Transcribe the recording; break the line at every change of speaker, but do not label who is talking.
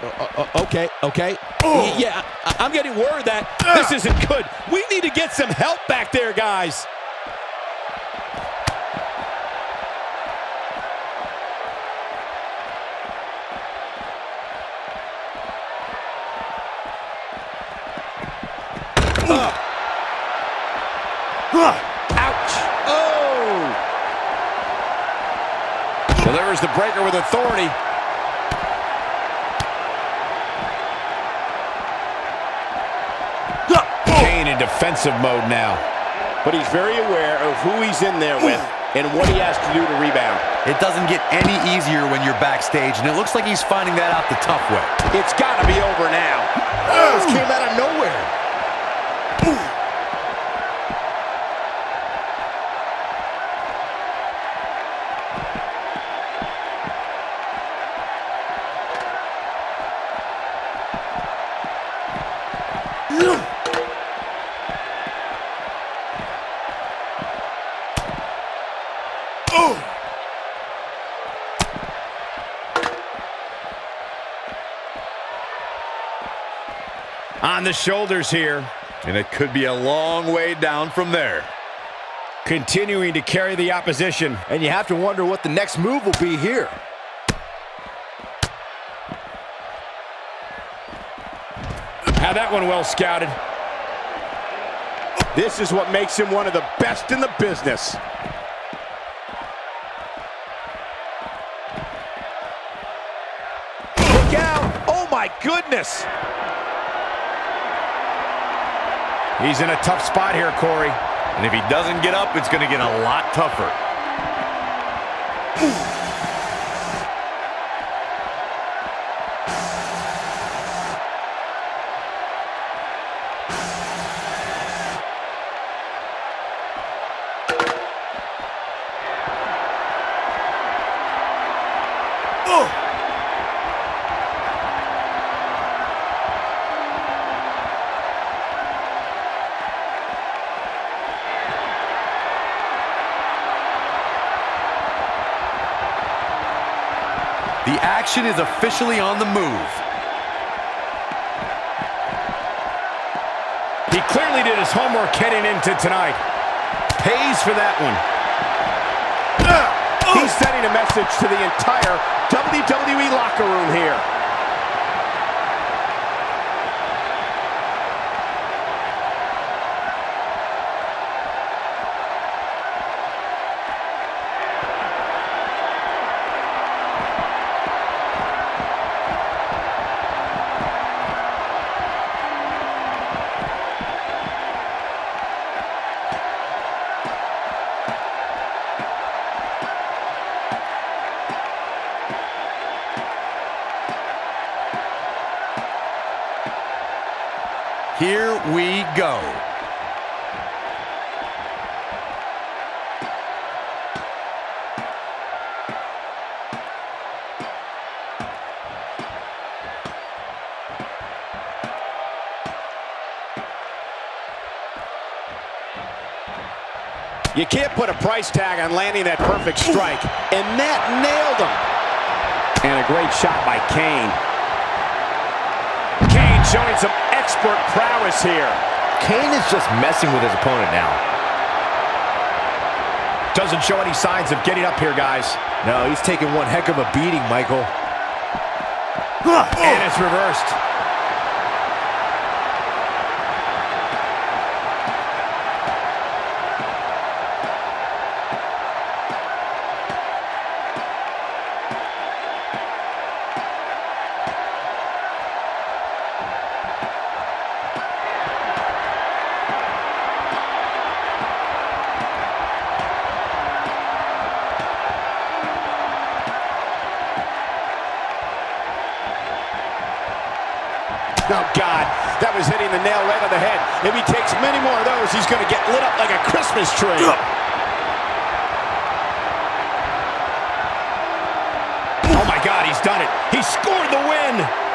Uh, uh, okay, okay. Yeah, I I'm getting word that this isn't good. We need to get some help back there, guys. Ouch. Oh. Delivers the breaker with authority. Defensive mode now.
But he's very aware of who he's in there with and what he has to do to rebound.
It doesn't get any easier when you're backstage, and it looks like he's finding that out the tough way.
It's got to be over now.
Oh, this came out of nowhere.
On the shoulders here.
And it could be a long way down from there.
Continuing to carry the opposition.
And you have to wonder what the next move will be here.
Had that one well scouted.
This is what makes him one of the best in the business.
Look out. Oh, my goodness.
He's in a tough spot here, Corey.
And if he doesn't get up, it's going to get a lot tougher. Oh! The action is officially on the move.
He clearly did his homework heading into tonight. Pays for that one.
He's sending a message to the entire WWE locker room here.
Here we go.
You can't put a price tag on landing that perfect strike. And that nailed him. And a great shot by Kane. Kane showing some expert prowess here.
Kane is just messing with his opponent now.
Doesn't show any signs of getting up here, guys.
No, he's taking one heck of a beating, Michael.
And it's reversed.
Oh, God, that was hitting the nail right on the head. If he takes many more of those, he's going to get lit up like a Christmas tree.
Oh, my God, he's done it. He scored the win.